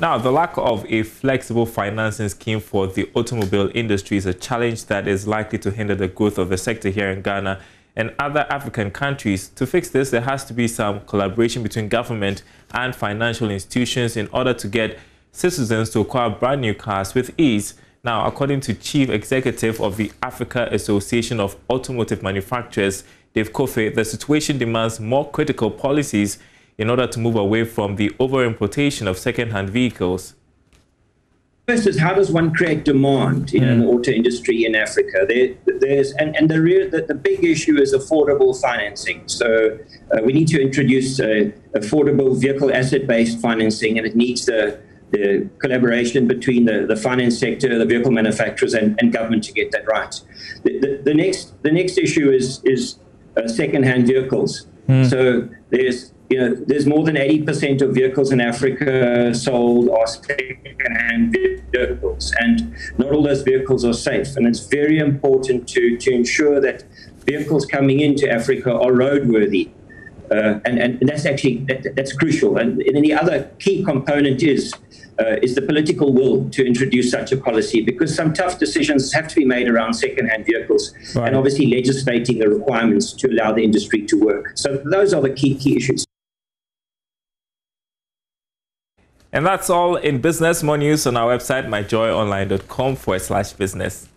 Now, the lack of a flexible financing scheme for the automobile industry is a challenge that is likely to hinder the growth of the sector here in Ghana and other African countries. To fix this, there has to be some collaboration between government and financial institutions in order to get citizens to acquire brand new cars with ease. Now, according to Chief Executive of the Africa Association of Automotive Manufacturers, Dave Coffey, the situation demands more critical policies in order to move away from the over-importation of second-hand vehicles? First is how does one create demand in mm. an auto industry in Africa? There, there's and, and the, real, the, the big issue is affordable financing. So uh, we need to introduce uh, affordable vehicle asset-based financing, and it needs the the collaboration between the, the finance sector, the vehicle manufacturers, and, and government to get that right. The, the, the next the next issue is is uh, second-hand vehicles. Mm. So there's you know, there's more than 80% of vehicles in Africa sold are second-hand vehicles, and not all those vehicles are safe. And it's very important to, to ensure that vehicles coming into Africa are roadworthy. Uh, and, and, that's actually that, that's crucial. And, and then the other key component is uh, is the political will to introduce such a policy because some tough decisions have to be made around second-hand vehicles right. and obviously legislating the requirements to allow the industry to work. So those are the key key issues. And that's all in business. More news on our website, myjoyonline.com forward slash business.